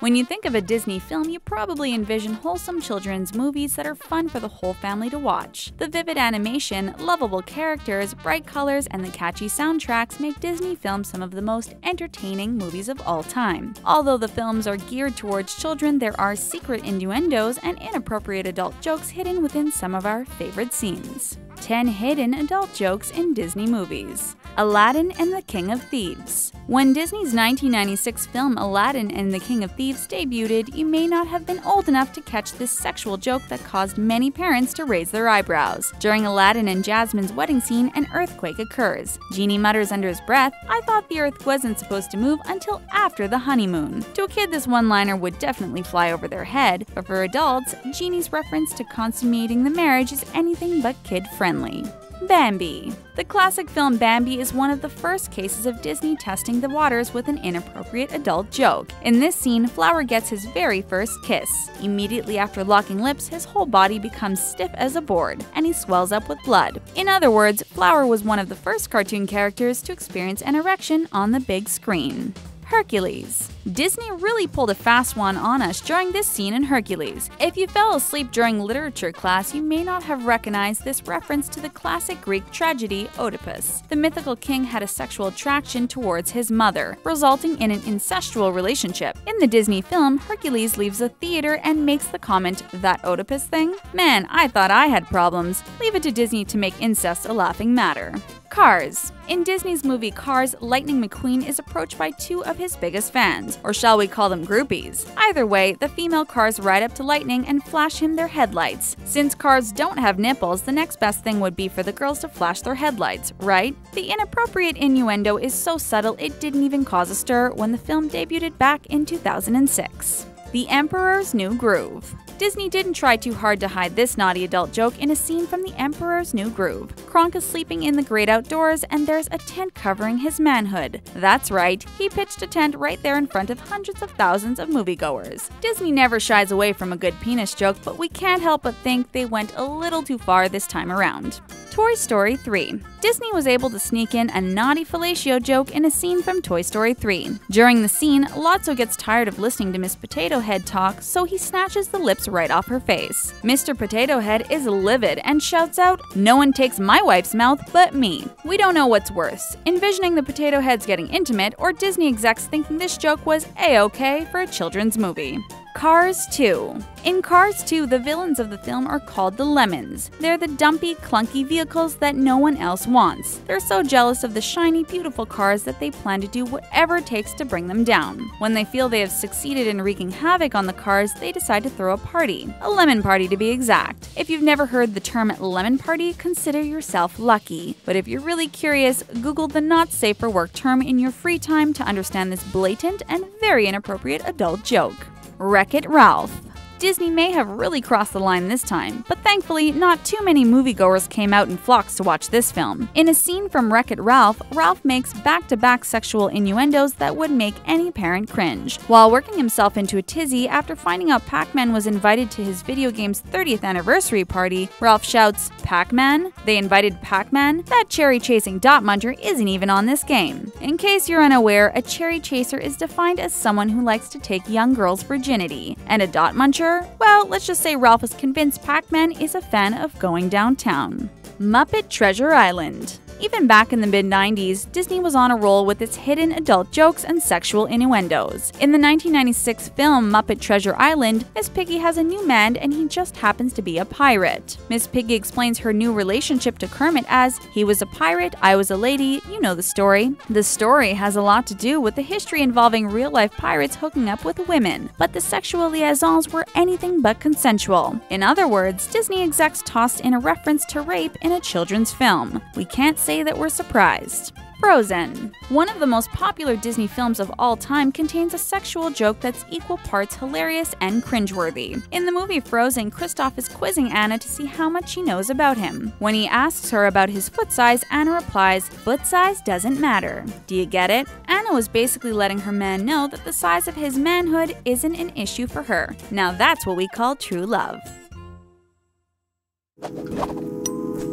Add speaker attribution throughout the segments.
Speaker 1: When you think of a Disney film, you probably envision wholesome children's movies that are fun for the whole family to watch. The vivid animation, lovable characters, bright colors, and the catchy soundtracks make Disney films some of the most entertaining movies of all time. Although the films are geared towards children, there are secret innuendos and inappropriate adult jokes hidden within some of our favorite scenes. 10 hidden adult jokes in Disney movies. Aladdin and the King of Thieves. When Disney's 1996 film Aladdin and the King of Thieves debuted, you may not have been old enough to catch this sexual joke that caused many parents to raise their eyebrows. During Aladdin and Jasmine's wedding scene, an earthquake occurs. Genie mutters under his breath, I thought the earth wasn't supposed to move until after the honeymoon. To a kid, this one liner would definitely fly over their head, but for adults, Genie's reference to consummating the marriage is anything but kid friendly. Bambi. The classic film Bambi is one of the first cases of Disney testing the waters with an inappropriate adult joke. In this scene, Flower gets his very first kiss. Immediately after locking lips, his whole body becomes stiff as a board, and he swells up with blood. In other words, Flower was one of the first cartoon characters to experience an erection on the big screen. Hercules. Disney really pulled a fast one on us during this scene in Hercules. If you fell asleep during literature class, you may not have recognized this reference to the classic Greek tragedy Oedipus. The mythical king had a sexual attraction towards his mother, resulting in an incestual relationship. In the Disney film, Hercules leaves the theater and makes the comment, That Oedipus thing? Man, I thought I had problems. Leave it to Disney to make incest a laughing matter. Cars. In Disney's movie Cars, Lightning McQueen is approached by two of his biggest fans, or shall we call them groupies? Either way, the female cars ride up to Lightning and flash him their headlights. Since cars don't have nipples, the next best thing would be for the girls to flash their headlights, right? The inappropriate innuendo is so subtle it didn't even cause a stir when the film debuted back in 2006. The Emperor's New Groove. Disney didn't try too hard to hide this naughty adult joke in a scene from The Emperor's New Groove. Kronk is sleeping in the great outdoors, and there's a tent covering his manhood. That's right, he pitched a tent right there in front of hundreds of thousands of moviegoers. Disney never shies away from a good penis joke, but we can't help but think they went a little too far this time around. Toy Story 3. Disney was able to sneak in a naughty fellatio joke in a scene from Toy Story 3. During the scene, Lotso gets tired of listening to Miss Potato Head talk, so he snatches the lips right off her face. Mr. Potato Head is livid and shouts out, No one takes my wife's mouth but me. We don't know what's worse, envisioning the Potato Heads getting intimate or Disney execs thinking this joke was a-okay for a children's movie. Cars 2. In Cars 2, the villains of the film are called the Lemons. They're the dumpy, clunky vehicles that no one else wants. They're so jealous of the shiny, beautiful cars that they plan to do whatever it takes to bring them down. When they feel they have succeeded in wreaking havoc on the cars, they decide to throw a party. A lemon party to be exact. If you've never heard the term lemon party, consider yourself lucky. But if you're really curious, Google the not safe for work term in your free time to understand this blatant and very inappropriate adult joke. Wreck It Ralph. Disney may have really crossed the line this time, but thankfully, not too many moviegoers came out in flocks to watch this film. In a scene from Wreck It Ralph, Ralph makes back to back sexual innuendos that would make any parent cringe. While working himself into a tizzy after finding out Pac Man was invited to his video game's 30th anniversary party, Ralph shouts, Pac Man? They invited Pac Man? That cherry chasing dot muncher isn't even on this game. In case you're unaware, a cherry chaser is defined as someone who likes to take young girls' virginity, and a dot muncher well, let's just say Ralph is convinced Pac Man is a fan of going downtown. Muppet Treasure Island. Even back in the mid 90s, Disney was on a roll with its hidden adult jokes and sexual innuendos. In the 1996 film Muppet Treasure Island, Miss Piggy has a new man and he just happens to be a pirate. Miss Piggy explains her new relationship to Kermit as he was a pirate, I was a lady, you know the story. The story has a lot to do with the history involving real life pirates hooking up with women, but the sexual liaisons were anything but consensual. In other words, Disney execs tossed in a reference to rape in a children's film. We can't say that we're surprised. Frozen. One of the most popular Disney films of all time contains a sexual joke that's equal parts hilarious and cringeworthy. In the movie Frozen, Kristoff is quizzing Anna to see how much she knows about him. When he asks her about his foot size, Anna replies, Foot size doesn't matter. Do you get it? Anna was basically letting her man know that the size of his manhood isn't an issue for her. Now that's what we call true love.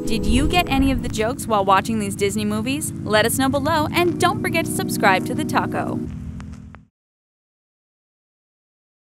Speaker 1: Did you get any of the jokes while watching these Disney movies? Let us know below and don't forget to subscribe to The Talko.